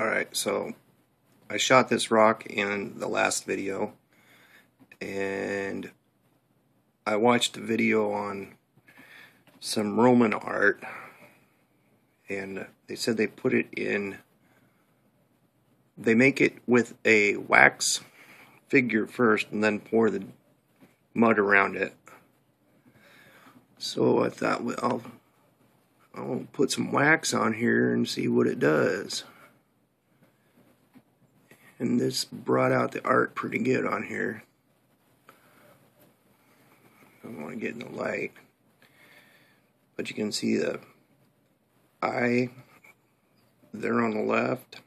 Alright, so I shot this rock in the last video and I watched a video on some Roman art and they said they put it in they make it with a wax figure first and then pour the mud around it. So I thought well I'll, I'll put some wax on here and see what it does and this brought out the art pretty good on here I don't want to get in the light but you can see the eye there on the left.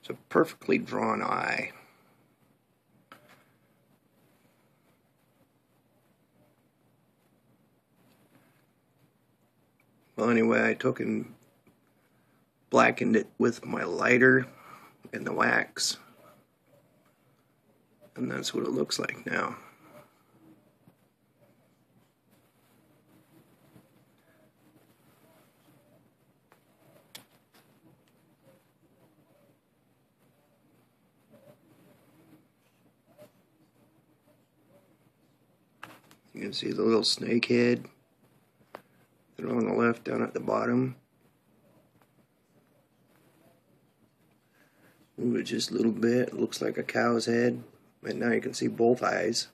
It's a perfectly drawn eye. Well, anyway, I took and blackened it with my lighter and the wax. And that's what it looks like now. You can see the little snake head. They're on the left down at the bottom. It just a little bit. It looks like a cow's head. And now you can see both eyes.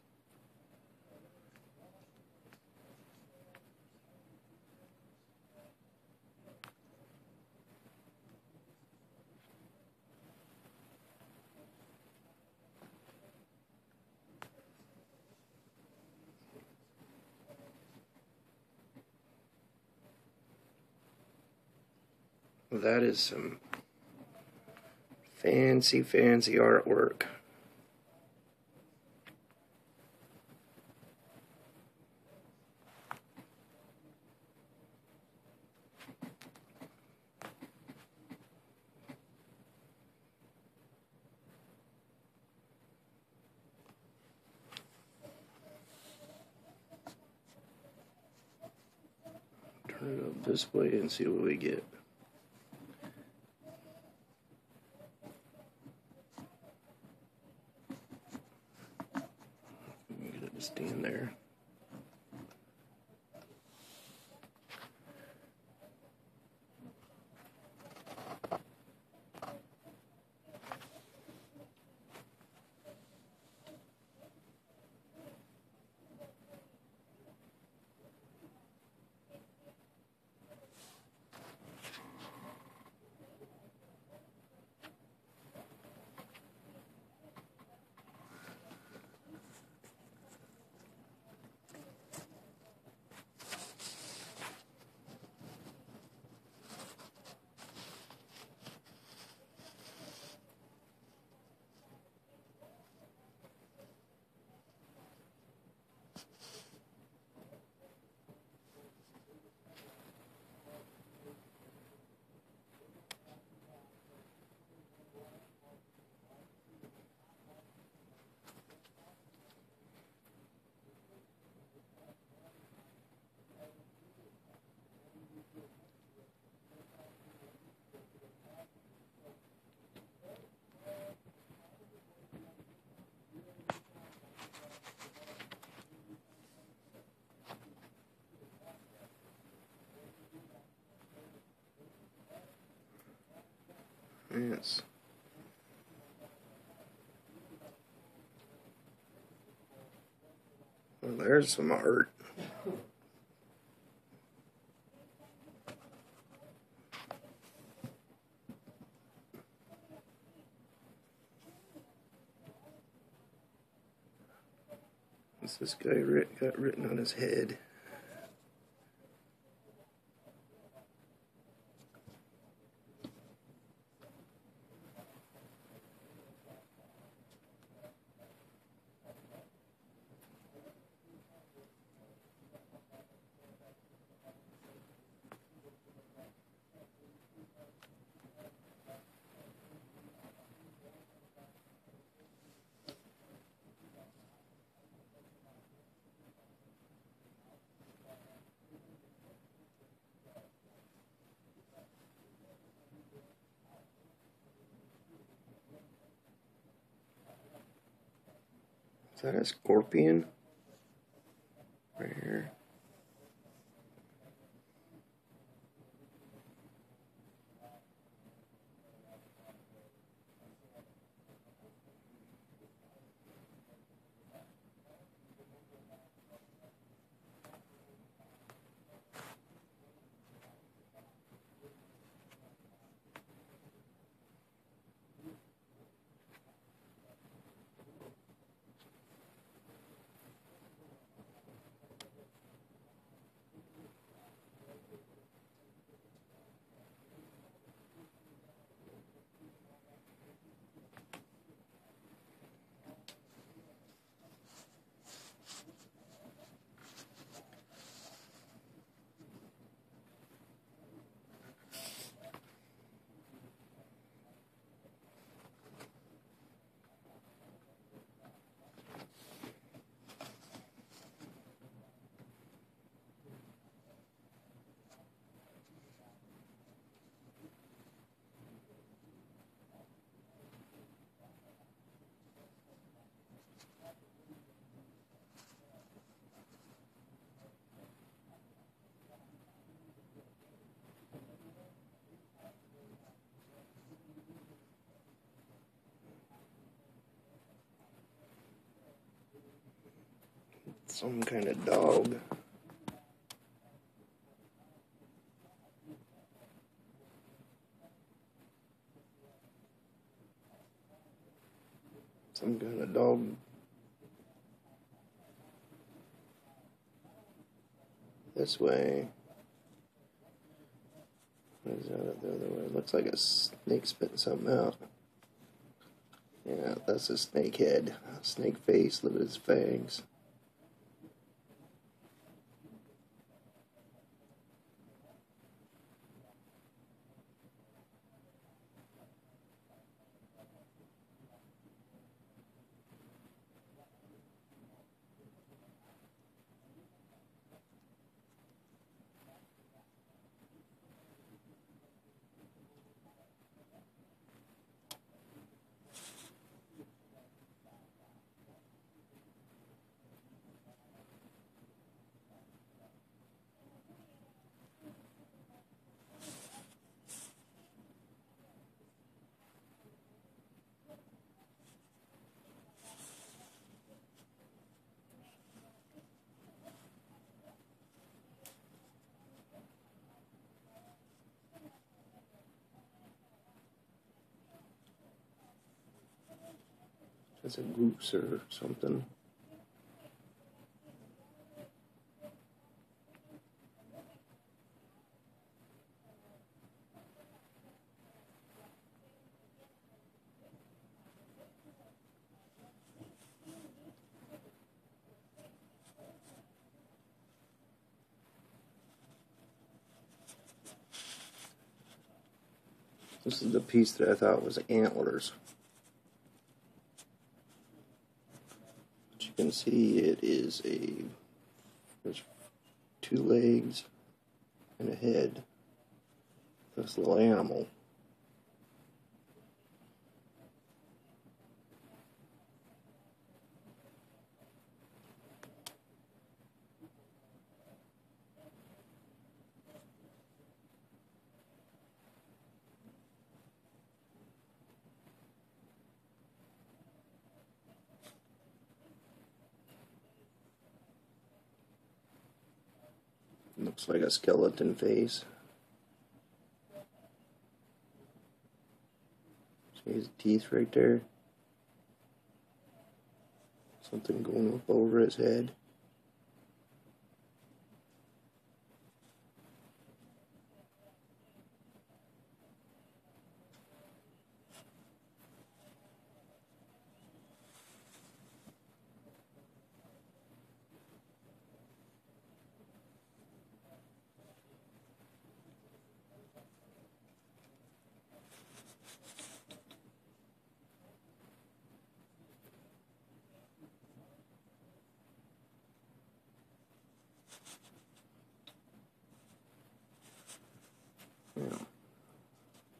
That is some fancy, fancy artwork. Turn it up this way and see what we get. stand there. Well, there's some art. What's this guy writ got written on his head? That a scorpion? Some kind of dog. Some kind of dog. This way. What is that the other way? It looks like a snake spitting something out. Yeah, that's a snake head. Snake face, look at his fangs. It's a goose or something. This is the piece that I thought was antlers. Can see it is a there's two legs and a head. This little animal. Looks like a skeleton face. See his teeth right there? Something going up over his head.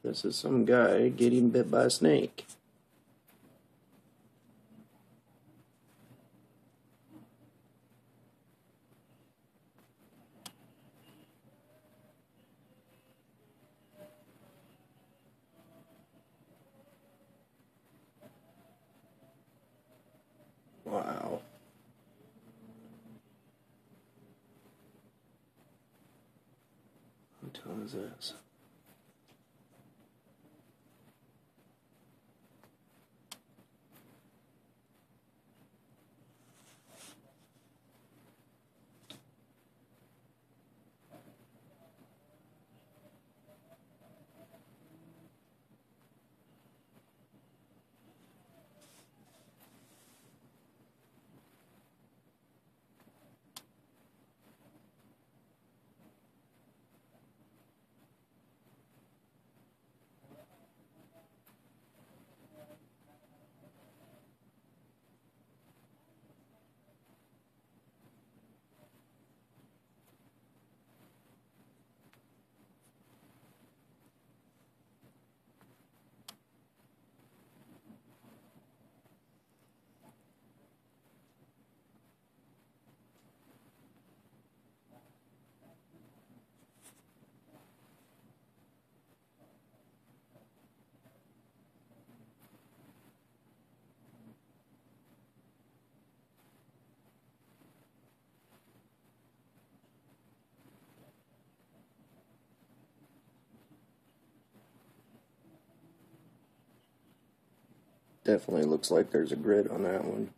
This is some guy getting bit by a snake. One is this? Definitely looks like there's a grid on that one.